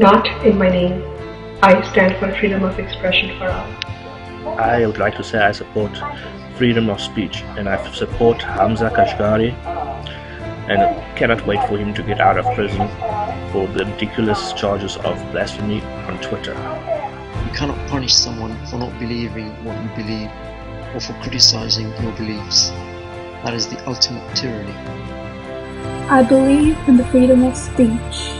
not in my name. I stand for freedom of expression for all. I would like to say I support freedom of speech and I support Hamza Kashgari and cannot wait for him to get out of prison for the ridiculous charges of blasphemy on Twitter. You cannot punish someone for not believing what you believe or for criticizing your beliefs. That is the ultimate tyranny. I believe in the freedom of speech.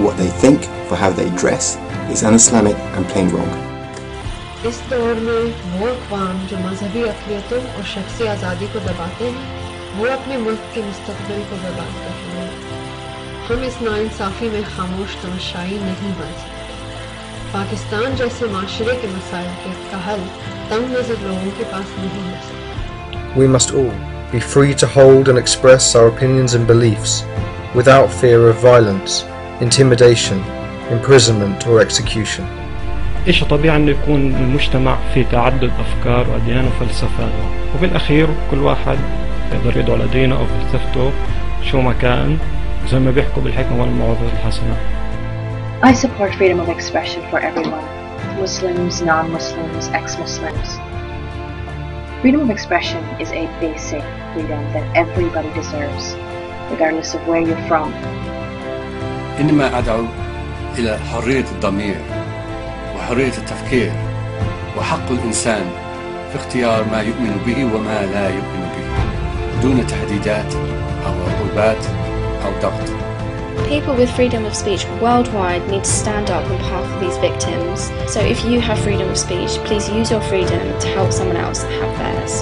what they think, for how they dress, is un-Islamic and plain wrong. इस दौर में वो अकवाम जो मजहबी अकलीतों और शख्सी आज़ादी को दबाते हैं वो अपने मुल्क के मुस्तकबिल को बर्बाद कर रहे हैं हम इस नाइंसाफ़ी में खामोश तमशाई नहीं बन सकते पाकिस्तान जैसे माशरे के मसाइल के का हल तंग नज़र लोगों के पास नहीं हो सकता We must all be free to hold and express our opinions and beliefs without fear of violence, intimidation, imprisonment or execution. إيش طبيعي أنه يكون المجتمع في تعدد أفكار وأديان وفلسفات وبالأخير كل واحد يقدر يدعو لدينه أو فلسفته شو ما كان زي ما بيحكوا بالحكمة والمواعظ الحسنة I support freedom of expression for everyone Muslims, non Muslims, ex Muslims. Freedom of expression is a basic freedom that everybody deserves, regardless of where you're from. إنما أدعو إلى حرية الضمير وحرية التفكير وحق الإنسان في اختيار ما يؤمن به وما لا يؤمن به دون تحديدات أو عقوبات أو ضغط People with freedom of speech worldwide need to stand up on behalf of these victims. So if you have freedom of speech, please use your freedom to help someone else have theirs.